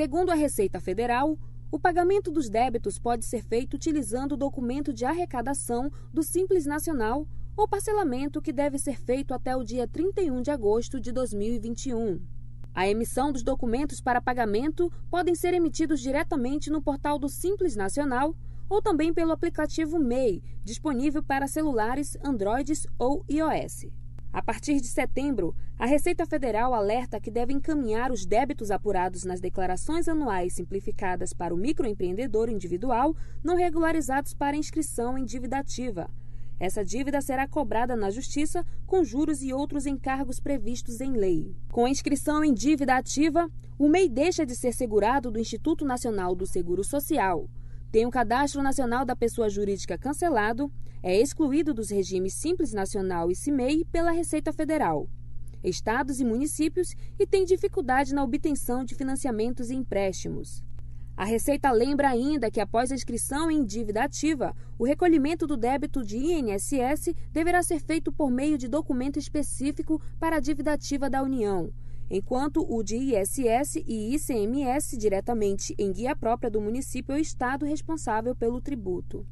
Segundo a Receita Federal, o pagamento dos débitos pode ser feito utilizando o documento de arrecadação do Simples Nacional ou parcelamento que deve ser feito até o dia 31 de agosto de 2021. A emissão dos documentos para pagamento podem ser emitidos diretamente no portal do Simples Nacional ou também pelo aplicativo MEI, disponível para celulares Androids ou iOS. A partir de setembro, a Receita Federal alerta que deve encaminhar os débitos apurados nas declarações anuais simplificadas para o microempreendedor individual não regularizados para inscrição em dívida ativa. Essa dívida será cobrada na Justiça com juros e outros encargos previstos em lei. Com a inscrição em dívida ativa, o MEI deixa de ser segurado do Instituto Nacional do Seguro Social tem o Cadastro Nacional da Pessoa Jurídica cancelado, é excluído dos regimes Simples Nacional e CIMEI pela Receita Federal, estados e municípios e tem dificuldade na obtenção de financiamentos e empréstimos. A Receita lembra ainda que, após a inscrição em dívida ativa, o recolhimento do débito de INSS deverá ser feito por meio de documento específico para a dívida ativa da União, enquanto o de ISS e ICMS diretamente em guia própria do município ou estado responsável pelo tributo.